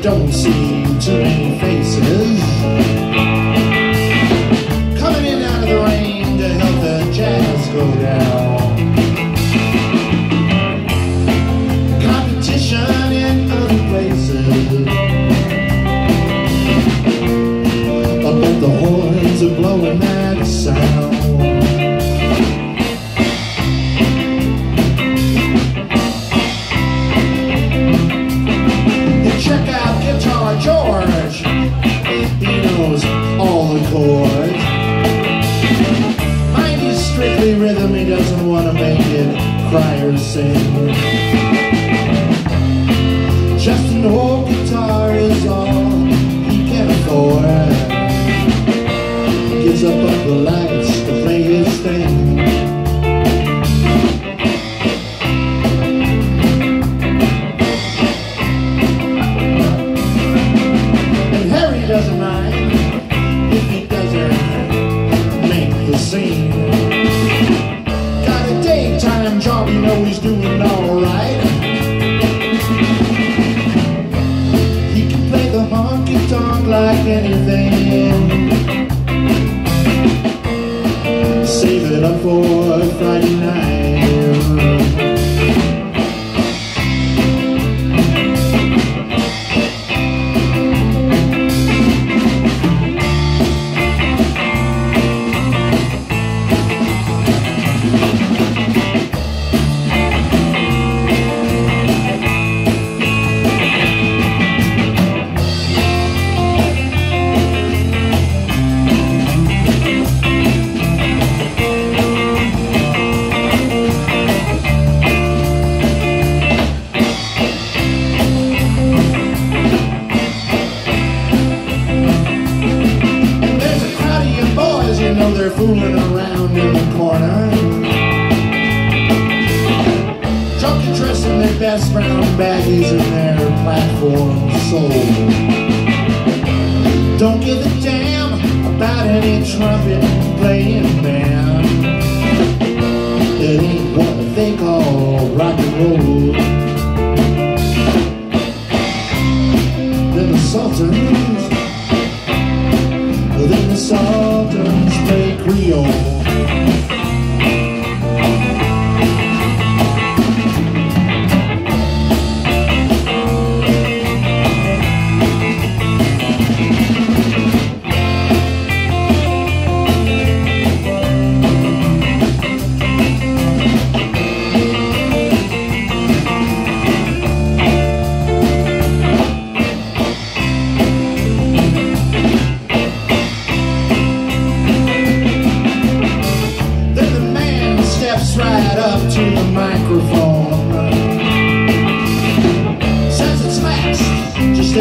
don't see too many faces. Coming in out of the rain to help the jazz go down. Horns are blowing that sound. You check out Guitar George. He knows all the chords. Is strictly rhythm. He doesn't want to make it cry or sing. Just an the lights sou in the corner. Drunk and dressed in their best brown baggies and their platform sole. Don't give a damn about any trumpet playing band. It ain't what they call rock and roll. Then the Sultans then the Sultans play Creole. Then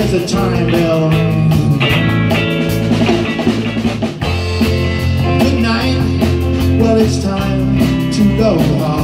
as the time bell. Good night, well it's time to go